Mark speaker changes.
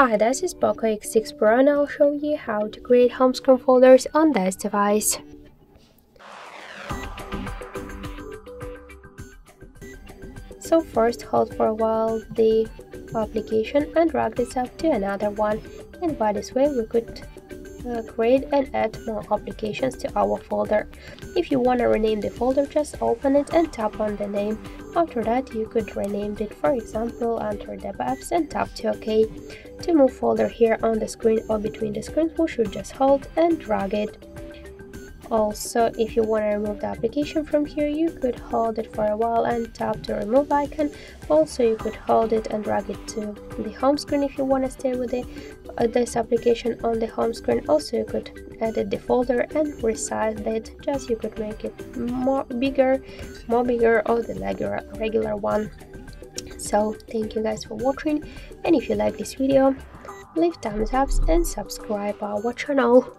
Speaker 1: Hi, this is Poco X6 Pro and I'll show you how to create home screen folders on this device. So first hold for a while the application and drag this up to another one and by this way we could uh, create and add more applications to our folder. If you want to rename the folder just open it and tap on the name after that, you could rename it, for example, enter the apps and tap to OK. To move folder here on the screen or between the screens, we should just hold and drag it. Also, if you want to remove the application from here, you could hold it for a while and tap the remove icon. Also, you could hold it and drag it to the home screen if you want to stay with the, uh, this application on the home screen. Also, you could edit the folder and resize it. Just you could make it more bigger, more bigger or the regular, regular one. So, thank you guys for watching and if you like this video, leave thumbs up and subscribe our channel.